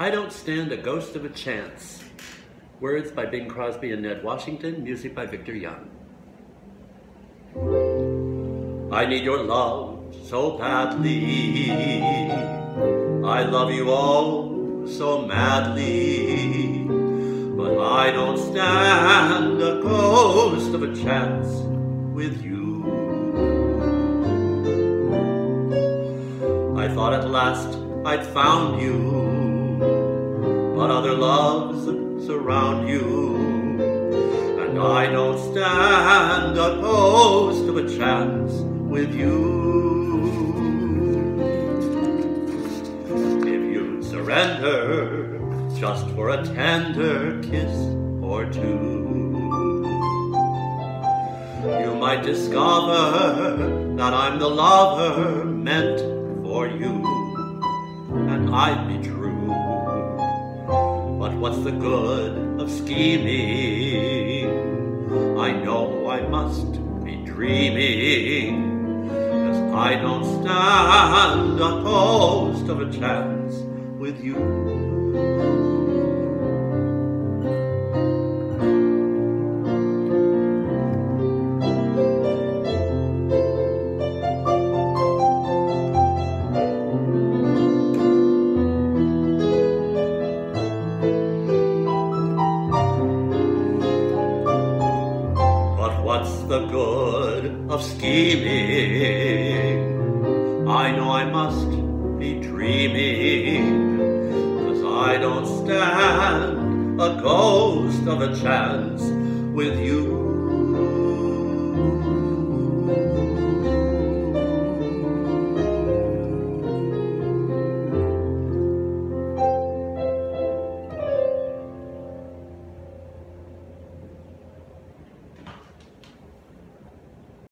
I don't stand a ghost of a chance. Words by Bing Crosby and Ned Washington, music by Victor Young. I need your love so badly. I love you all so madly. But I don't stand a ghost of a chance with you. I thought at last I'd found you, but other loves surround you. And I don't stand ghost of a chance with you. If you'd surrender just for a tender kiss or two, you might discover that I'm the lover meant for you, and I'd be true. But what's the good of scheming? I know I must be dreaming, cause I don't stand a ghost of a chance with you. What's the good of scheming? I know I must be dreaming, cause I don't stand a ghost of a chance with you.